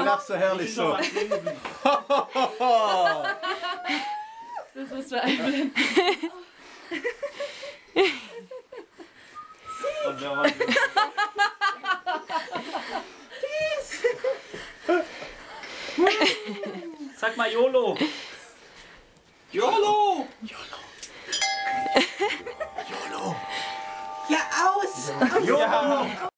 Ich lach so herrlich so. das ist wir. Sag mal YOLO. YOLO! YOLO! YOLO! Ja, aus! YOLO!